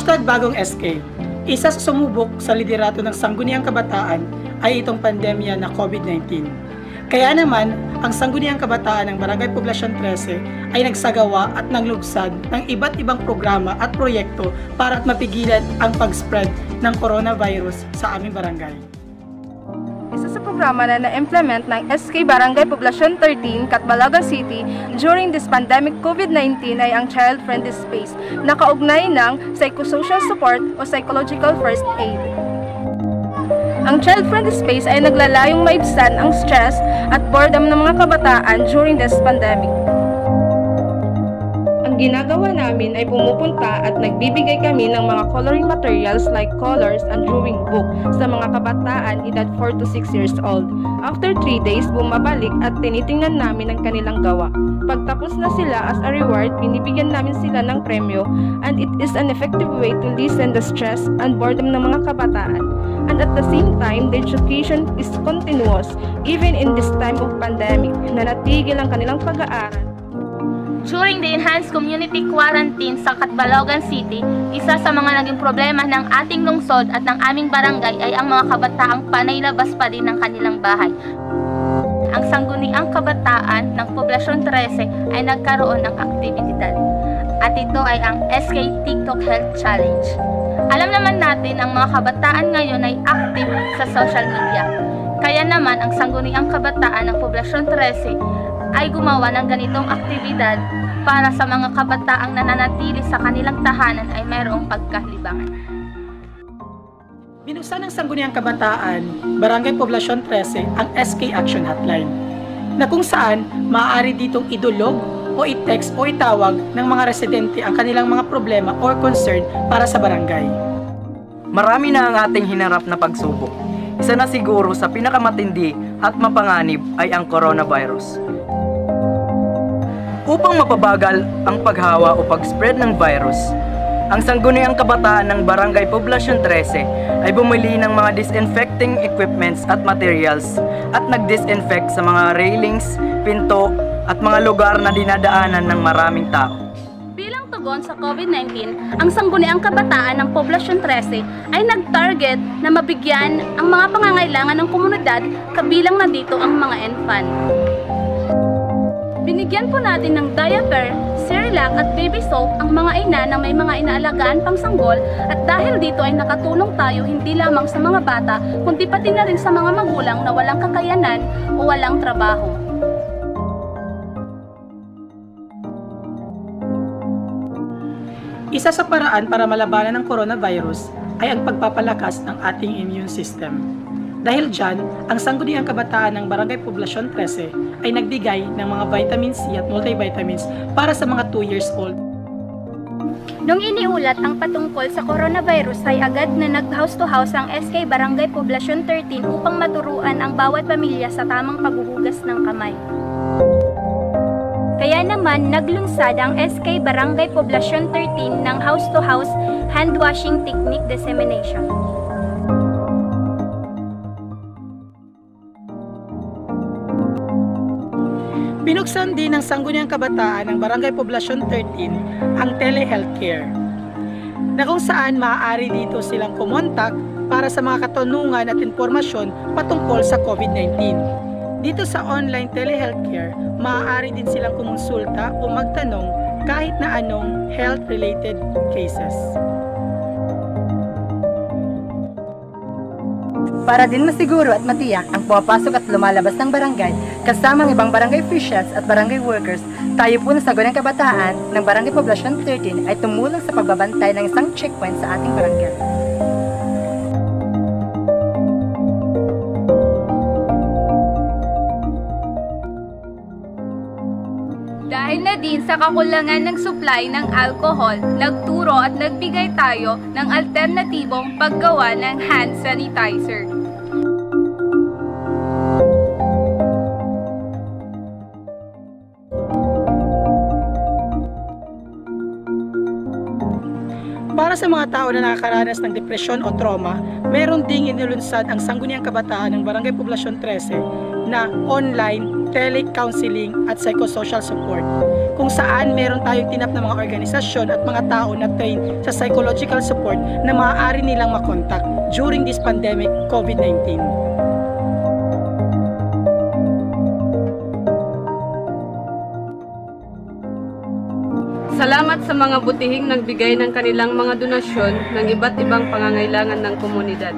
Hashtag Bagong SK. Isa sa sumubok sa liderato ng sangguniang kabataan ay itong pandemya na COVID-19. Kaya naman, ang sangguniang kabataan ng Barangay Poblasyon 13 ay nagsagawa at nanglugsad ng iba't ibang programa at proyekto para at mapigilan ang pag-spread ng coronavirus sa aming barangay. Isa sa programa na na-implement ng SK Barangay Poblasyon 13, Catbalaga City during this pandemic COVID-19 ay ang Child Friendly Space na kaugnay ng psychosocial support o psychological first aid. Ang Child Friendly Space ay naglalayong maibsan ang stress at boredom ng mga kabataan during this pandemic. Ginagawa namin ay pumupunta at nagbibigay kami ng mga coloring materials like colors and drawing book sa mga kabataan edad 4 to 6 years old. After 3 days, bumabalik at tinitingnan namin ang kanilang gawa. Pagtapos na sila as a reward, binibigyan namin sila ng premyo and it is an effective way to lessen the stress and boredom ng mga kabataan. And at the same time, the education is continuous even in this time of pandemic na natigil ang kanilang pag-aaral. During the enhanced community quarantine sa Catbalogan City, isa sa mga naging problema ng ating lungsod at ng aming barangay ay ang mga kabataang panay labas pa din ng kanilang bahay. Ang sangguniang kabataan ng Poblasyon 13 ay nagkaroon ng aktibidad. At ito ay ang SK TikTok Health Challenge. Alam naman natin ang mga kabataan ngayon ay active sa social media. Kaya naman ang sangguniang kabataan ng Poblasyon 13 ay gumawa ng ganitong aktibidad para sa mga kabataang nananatili sa kanilang tahanan ay mayroong pagkahlibangan. Binuksan ng Sangguniang Kabataan, Barangay Poblasyon 13 ang SK Action Hotline na kung saan maaari ditong idulog o i-text o itawag ng mga residente ang kanilang mga problema or concern para sa barangay. Marami na ang ating hinarap na pagsubok. Isa na siguro sa pinakamatindi at mapanganib ay ang coronavirus. Upang mapabagal ang paghawa o pag-spread ng virus, ang sangguniang kabataan ng Barangay Poblasyon 13 ay bumili ng mga disinfecting equipments at materials at nag-disinfect sa mga railings, pinto at mga lugar na dinadaanan ng maraming tao. Bilang tugon sa COVID-19, ang sangguniang kabataan ng Poblasyon 13 ay nag-target na mabigyan ang mga pangangailangan ng komunidad kabilang na dito ang mga infant. Binigyan po natin ng diaper, Cerelac at baby soap ang mga ina na may mga inaalagaan pang sanggol at dahil dito ay nakatulong tayo hindi lamang sa mga bata kundi pati na rin sa mga magulang na walang kakayanan o walang trabaho. Isa sa paraan para malabanan ng coronavirus ay ang pagpapalakas ng ating immune system. Dahil dyan, ang sangguniang kabataan ng Barangay Poblasyon 13 ay nagbigay ng mga vitamin C at multivitamins para sa mga 2 years old. Nung iniulat ang patungkol sa coronavirus ay agad na nag-house to house ang SK Barangay Poblasyon 13 upang maturuan ang bawat pamilya sa tamang paghuhugas ng kamay. Kaya naman naglunsad ang SK Barangay Poblasyon 13 ng house to house hand washing technique dissemination. Binuksan din ng Sangguniang Kabataan ng Barangay Poblasyon 13 ang telehealthcare na kung saan maaari dito silang kumontak para sa mga katanungan at impormasyon patungkol sa COVID-19. Dito sa online telehealthcare, maaari din silang kumonsulta o magtanong kahit na anong health-related cases. Para din masiguro at matiyak ang pumapasok at lumalabas ng barangay kasama ang ibang barangay officials at barangay workers, tayo po na sagot ng kabataan ng Barangay Poblasyon 13 ay tumulong sa pagbabantay ng isang checkpoint sa ating barangay. Dahil na din sa kakulangan ng supply ng alcohol, nagturo at nagbigay tayo ng alternatibong paggawa ng hand sanitizer. Para sa mga tao na nakakaranas ng depresyon o trauma, meron ding inulunsad ang Sangguniang Kabataan ng Barangay Poblasyon 13 na online telecounseling at psychosocial support kung saan meron tayong tinap na mga organisasyon at mga tao na train sa psychological support na maaari nilang makontak during this pandemic COVID-19. Salamat sa mga butihing nagbigay ng kanilang mga donasyon ng iba't ibang pangangailangan ng komunidad.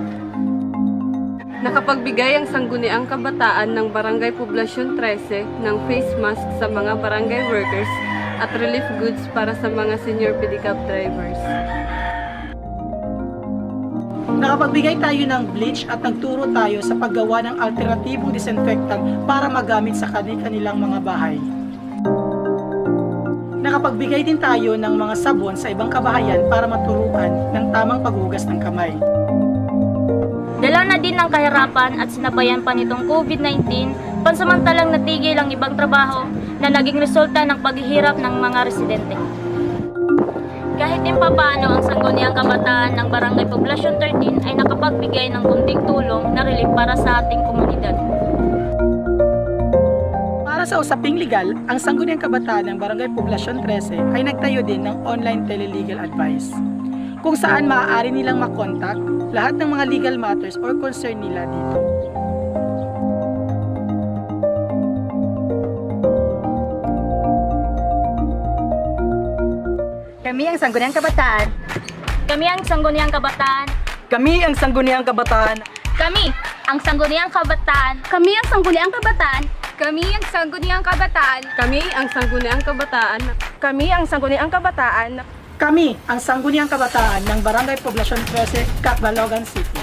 Nakapagbigay ang sangguniang kabataan ng Barangay Poblasyon 13 ng face mask sa mga barangay workers at relief goods para sa mga senior pedicab drivers. Nakapagbigay tayo ng bleach at nagturo tayo sa paggawa ng alternatibong disinfectant para magamit sa kanilang mga bahay. Nakapagbigay din tayo ng mga sabon sa ibang kabahayan para maturuan ng tamang paghugas ng kamay. Dala na din ng kahirapan at sinabayan pa nitong COVID-19, pansamantalang natigil ang ibang trabaho na naging resulta ng paghihirap ng mga residente. Kahit din papaano ang sangguniang kabataan ng Barangay Poblasyon 13 ay nakapagbigay ng kunting tulong na relief para sa ating komunidad. Para sa usaping legal, ang Sangguniang Kabataan ng Barangay Poblasyon 13 ay nagtayo din ng online telelegal advice kung saan maaari nilang makontak lahat ng mga legal matters or concern nila dito. Kami ang Sangguniang Kabataan. Kami ang Sangguniang Kabataan. Kami ang Sangguniang Kabataan. Kami ang Sangguniang Kabataan. Kami ang Sangguniang Kabataan. Kami ang Sangguniang Kabataan. Kami ang Sangguniang Kabataan. Kami ang Sangguniang Kabataan. Kami ang Sangguniang Kabataan ng Barangay Poblasyon 13, Catbalogan City.